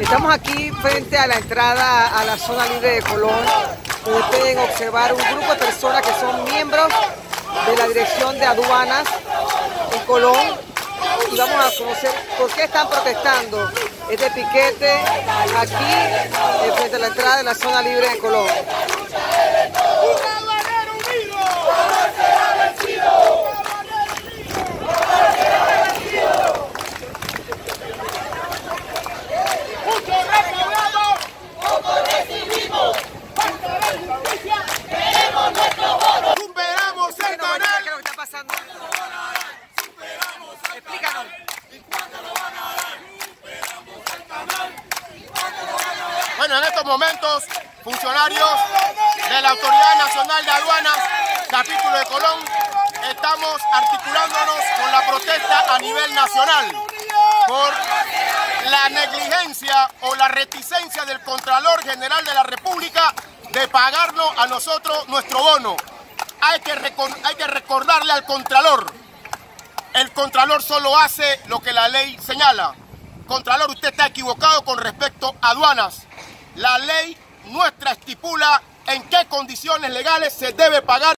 Estamos aquí frente a la entrada a la zona libre de Colón, donde pueden observar un grupo de personas que son miembros de la Dirección de Aduanas en Colón. Y vamos a conocer por qué están protestando este piquete aquí eh, frente a la entrada de la zona libre de Colón. Bueno, en estos momentos, funcionarios de la Autoridad Nacional de Aduanas, capítulo de Colón, estamos articulándonos con la protesta a nivel nacional por la negligencia o la reticencia del Contralor General de la República de pagarnos a nosotros nuestro bono. Hay que, recordarle al Contralor, el Contralor solo hace lo que la ley señala. Contralor, usted está equivocado con respecto a aduanas. La ley nuestra estipula en qué condiciones legales se debe pagar